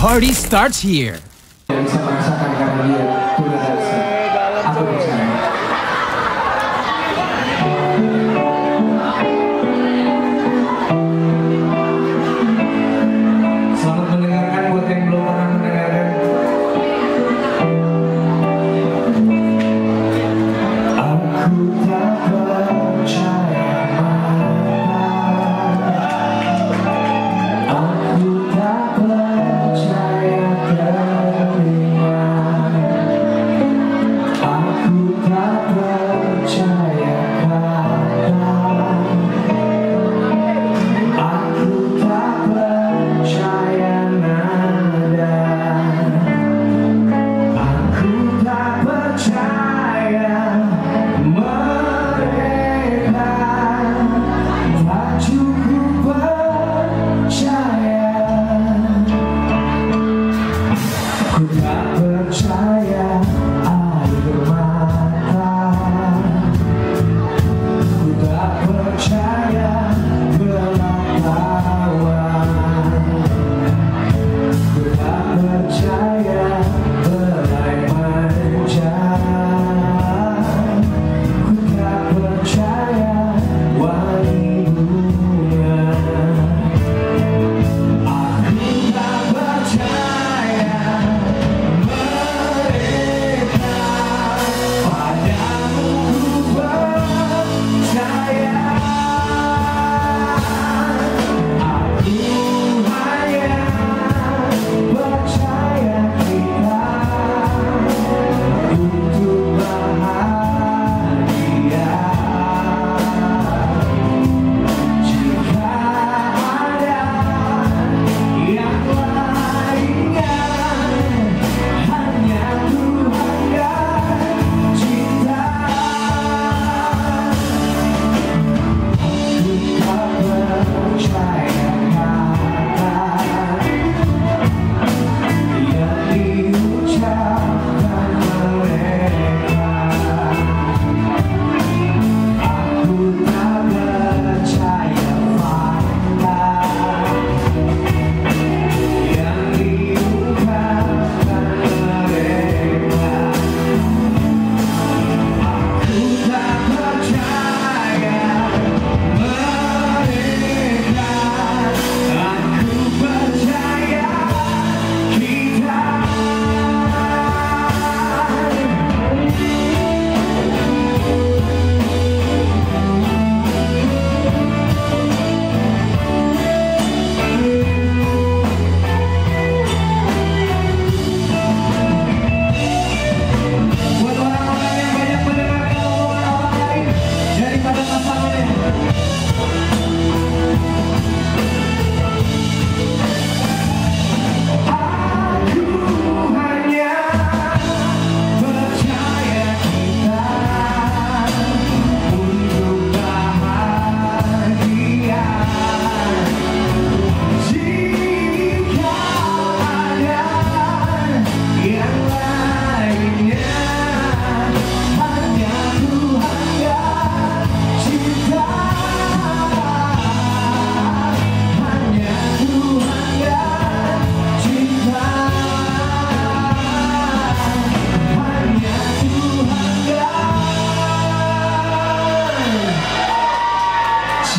party starts here.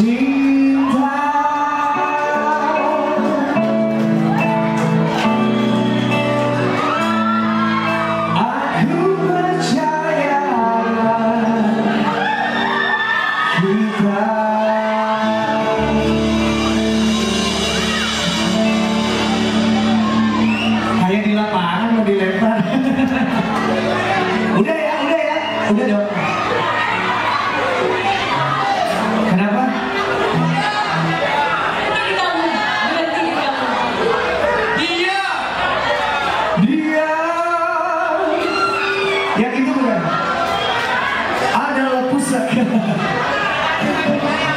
Cinta やったー!